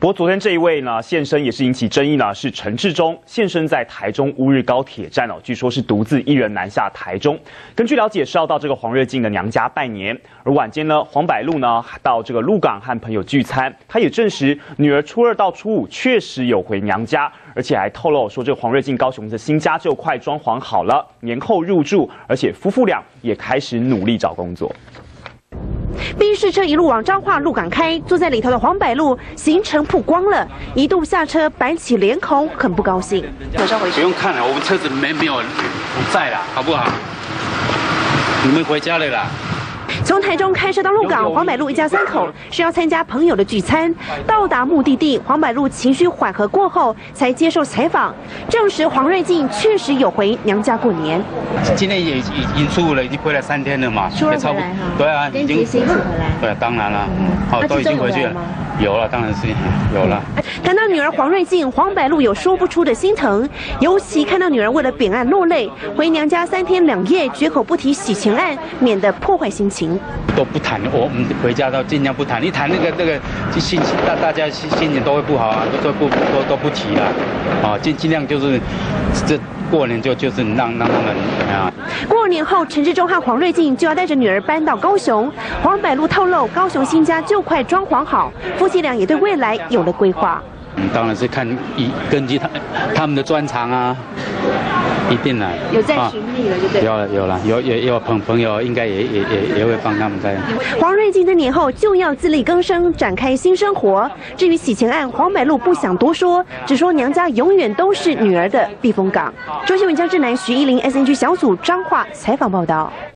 不过昨天这一位呢现身也是引起争议呢，是陈志忠现身在台中乌日高铁站哦，据说是独自一人南下台中。根据了解是要到这个黄瑞静的娘家拜年，而晚间呢黄百禄呢到这个鹿港和朋友聚餐，他也证实女儿初二到初五确实有回娘家，而且还透露说这个黄瑞静高雄的新家就快装潢好了，年后入住，而且夫妇俩也开始努力找工作。宾士车一路往彰化路港开，坐在里头的黄柏路行程曝光了，一度下车板起脸孔，很不高兴。不用看了，我们车子没没有不在了，好不好？你们回家了啦。从台中开车到鹿港，黄百路一家三口是要参加朋友的聚餐。到达目的地，黄百路情绪缓和过后，才接受采访，证实黄瑞静确实有回娘家过年。今天也已已经出了，已经回来三天了嘛，也差不多。对啊，已经回来。对，当然了，好，都已经回去了。有了，当然是有了。谈到女儿黄瑞静，黄白露有说不出的心疼，尤其看到女儿为了扁案落泪，回娘家三天两夜，绝口不提洗钱案，免得破坏心情。都不谈，我们回家都尽量不谈。一谈那个那个，心情大大家心心情都会不好啊，都不都都不提了，啊，尽尽量就是这过年就就是让让他们怎么样。过年后，陈志忠和黄瑞静就要带着女儿搬到高雄。黄百路透露，高雄新家就快装潢好，夫妻俩也对未来有了规划。嗯，当然是看一根据他他们的专长啊。一定了，有在群里了，对不对？有有了，有有有朋朋友应该也也也也会帮他们在。黄瑞金的年后就要自力更生，展开新生活。至于洗钱案，黄美露不想多说，只说娘家永远都是女儿的避风港。周新闻江志南、徐依林 S N G 小组彰化采访报道。